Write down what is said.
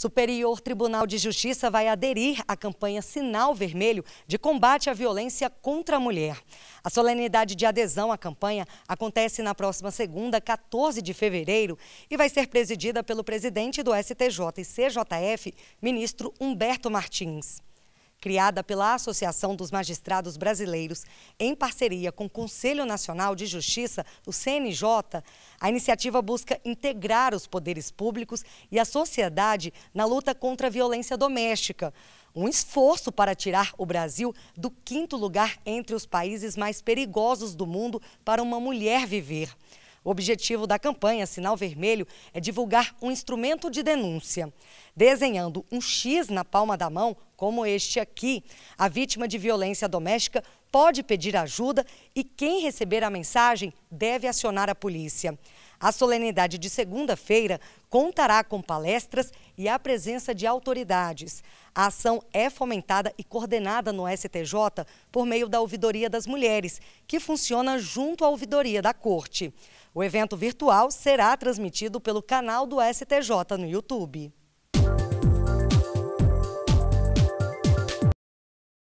Superior Tribunal de Justiça vai aderir à campanha Sinal Vermelho de combate à violência contra a mulher. A solenidade de adesão à campanha acontece na próxima segunda, 14 de fevereiro, e vai ser presidida pelo presidente do STJ e CJF, ministro Humberto Martins. Criada pela Associação dos Magistrados Brasileiros, em parceria com o Conselho Nacional de Justiça, o CNJ, a iniciativa busca integrar os poderes públicos e a sociedade na luta contra a violência doméstica. Um esforço para tirar o Brasil do quinto lugar entre os países mais perigosos do mundo para uma mulher viver. O objetivo da campanha Sinal Vermelho é divulgar um instrumento de denúncia. Desenhando um X na palma da mão, como este aqui, a vítima de violência doméstica pode pedir ajuda e quem receber a mensagem deve acionar a polícia. A solenidade de segunda-feira contará com palestras e a presença de autoridades. A ação é fomentada e coordenada no STJ por meio da Ouvidoria das Mulheres, que funciona junto à Ouvidoria da Corte. O evento virtual será transmitido pelo canal do STJ no YouTube.